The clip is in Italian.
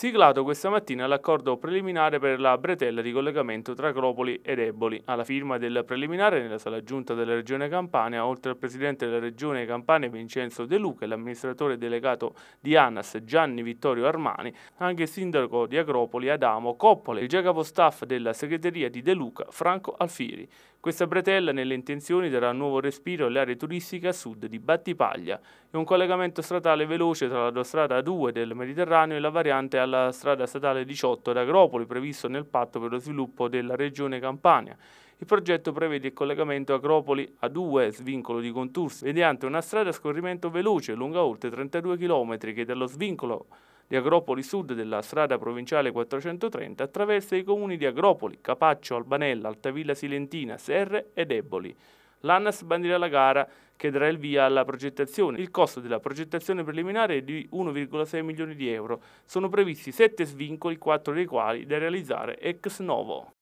Siglato questa mattina l'accordo preliminare per la bretella di collegamento tra Agropoli ed Eboli. Alla firma del preliminare nella sala giunta della Regione Campania, oltre al presidente della Regione Campania Vincenzo De Luca e l'amministratore delegato di ANAS Gianni Vittorio Armani, anche il sindaco di Agropoli Adamo Coppole, il già capostaff della segreteria di De Luca Franco Alfieri. Questa bretella nelle intenzioni darà nuovo respiro alle aree turistiche a sud di Battipaglia e un collegamento stradale veloce tra l'autostrada 2 del Mediterraneo e la variante alla strada statale 18 ad Agropoli previsto nel patto per lo sviluppo della regione Campania. Il progetto prevede il collegamento Agropoli a 2 svincolo di Contursi mediante una strada a scorrimento veloce lunga oltre 32 km che dallo svincolo di Agropoli Sud della strada provinciale 430 attraversa i comuni di Agropoli, Capaccio, Albanella, Altavilla Silentina, Serre ed Eboli. L'ANAS bandirà la gara che darà il via alla progettazione. Il costo della progettazione preliminare è di 1,6 milioni di euro. Sono previsti 7 svincoli, 4 dei quali da realizzare ex novo.